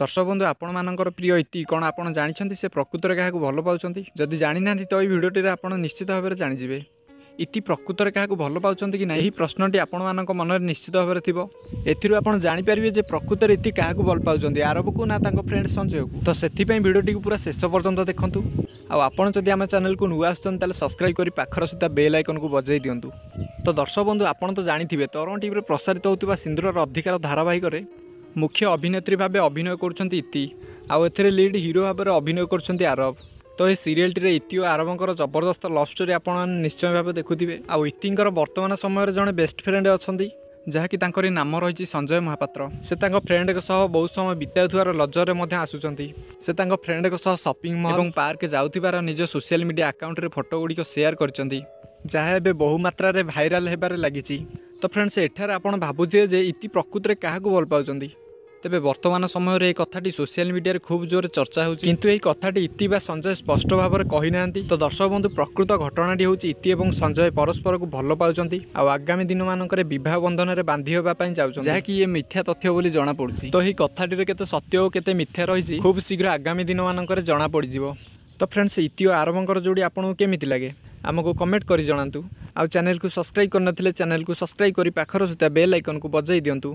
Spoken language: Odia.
ଦର୍ଶକ ବନ୍ଧୁ ଆପଣମାନଙ୍କର ପ୍ରିୟ ଇତି କ'ଣ ଆପଣ ଜାଣିଛନ୍ତି ସେ ପ୍ରକୃତରେ କାହାକୁ ଭଲ ପାଉଛନ୍ତି? ଯଦି ଜାଣିନାହାନ୍ତି ତ ଏହି ଭିଡ଼ିଓଟିରେ ଆପଣ ନିଶ୍ଚିତ ଭାବରେ ଜାଣିଯିବେ। ଇତି ପ୍ରକୃତରେ କାହାକୁ ଭଲ ପାଉଛନ୍ତି କି ନାହିଁ ଏହି ପ୍ରଶ୍ନଟି ଆପଣମାନଙ୍କ ମନରେ ନିଶ୍ଚିତ ଭାବରେ ଥିବ। ଏଥିରୁ ଆପଣ ଜାଣିପାରିବେ ଯେ ପ୍ରକୃତରେ ଇତି କାହାକୁ ଭଲ ପାଉଛନ୍ତି ଆରବକୁ ନା ତାଙ୍କ ଫ୍ରେଣ୍ଡ ସଞ୍ଜୟକୁ। ତ ସେଥିପାଇଁ ଭିଡ଼ିଓଟିକୁ ପୁରା ଶେଷ ପର୍ଯ୍ୟନ୍ତ ଦେଖନ୍ତୁ। ଆଉ ଆପଣ ଯଦି ଆମ ଚ୍ୟାନେଲକୁ ନୂଆ ଆସୁଛନ୍ତି ତାହେଲେ ସବସ୍କ୍ରାଇବ୍ କରି ପାଖରେ ସୁଦ୍ଧା ବେଲ୍ ଆଇକନ୍କୁ ବଜାଇ ଦିଅନ୍ତୁ। ତ ଦର୍ଶକ ବନ୍ଧୁ ଆପଣ ତ ଜାଣିଥିବେ ତରୁଣ ଟିଭିରେ ପ୍ରସାରିତ ହେଉଥିବା ସିନ୍ଦୁରର ଅଧିକାର ଧାରାବାହିକରେ ମୁଖ୍ୟ ଅଭିନେତ୍ରୀ ଭାବେ ଅଭିନୟ କରୁଛନ୍ତି ଇତି। ଆଉ ଏଥିରେ ଲିଡ୍ ହିରୋ ଭାବରେ ଅଭିନୟ କରୁଛନ୍ତି ଆରବ। ତ ଏହି ସିରିଏଲଟିରେ ଇତି ଓ ଆରବଙ୍କର ଜବରଦସ୍ତ ଲଭ୍ ଷ୍ଟୋରି ଆପଣମାନେ ନିଶ୍ଚୟ ଭାବେ ଦେଖୁଥିବେ। ଆଉ ଇତିଙ୍କର ବର୍ତ୍ତମାନ ସମୟରେ ଜଣେ ବେଷ୍ଟ ଫ୍ରେଣ୍ଡ ଅଛନ୍ତି ଯାହାକି ତାଙ୍କରି ନାମ ରହିଛି ସଞ୍ଜୟ ମହାପାତ୍ର। ସେ ତାଙ୍କ ଫ୍ରେଣ୍ଡଙ୍କ ସହ ବହୁତ ସମୟ ବିତାଉଥିବାର ଲଜରରେ ମଧ୍ୟ ଆସୁଛନ୍ତି। ସେ ତାଙ୍କ ଫ୍ରେଣ୍ଡଙ୍କ ସହ ସପିଂ ମଲ୍ ଏବଂ ପାର୍କ ଯାଉଥିବାର ନିଜ ସୋସିଆଲ ମିଡ଼ିଆ ଆକାଉଣ୍ଟରେ ଫଟୋ ଗୁଡ଼ିକ ସେୟାର କରିଛନ୍ତି ଯାହା ଏବେ ବହୁ ମାତ୍ରାରେ ଭାଇରାଲ ହେବାରେ ଲାଗିଛି। ତ ଫ୍ରେଣ୍ଡସ୍ ଏଠାରେ ଆପଣ ଭାବୁଥିବେ ଯେ ଇତି ପ୍ରକୃତରେ କାହାକୁ ଭଲ ପାଉଛନ୍ତି? ତେବେ ବର୍ତ୍ତମାନ ସମୟରେ ଏହି କଥାଟି ସୋସିଆଲ ମିଡ଼ିଆରେ ଖୁବ୍ ଜୋରରେ ଚର୍ଚ୍ଚା ହେଉଛି। କିନ୍ତୁ ଏହି କଥାଟି ଇତି ବା ସଞ୍ଜୟ ସ୍ପଷ୍ଟ ଭାବରେ କହିନାହାନ୍ତି। ତ ଦର୍ଶକ ବନ୍ଧୁ ପ୍ରକୃତ ଘଟଣାଟି ହେଉଛି ଇତି ଏବଂ ସଞ୍ଜୟ ପରସ୍ପରକୁ ଭଲ ପାଉଛନ୍ତି ଆଉ ଆଗାମୀ ଦିନମାନଙ୍କରେ ବିବାହ ବନ୍ଧନରେ ବାନ୍ଧି ହେବା ପାଇଁ ଯାଉଛନ୍ତି। ଯାହାକି ଇଏ ମିଥ୍ୟା ତଥ୍ୟ ବୋଲି ଜଣାପଡ଼ୁଛି। ତ ଏହି କଥାଟିରେ କେତେ ସତ୍ୟ ଓ କେତେ ମିଥ୍ୟା ରହିଛି ଖୁବ୍ ଶୀଘ୍ର ଆଗାମୀ ଦିନମାନଙ୍କରେ ଜଣାପଡ଼ିଯିବ। ତ ଫ୍ରେଣ୍ଡସ୍ ଇତି ଓ ଆରବଙ୍କର ଯୋଡ଼ି ଆପଣଙ୍କୁ କେମିତି ଲାଗେ? ଆମକୁ କମେଣ୍ଟ କରି ଜଣାନ୍ତୁ। ଆଉ ଚ୍ୟାନେଲକୁ ସବସ୍କ୍ରାଇବ୍ କରିନଥିଲେ ଚ୍ୟାନେଲକୁ ସବସ୍କ୍ରାଇବ୍ କରି ପାଖର ସୁତା ବେଲ୍ ଆଇକନ୍କୁ ବଜାଇ ଦିଅନ୍ତୁ।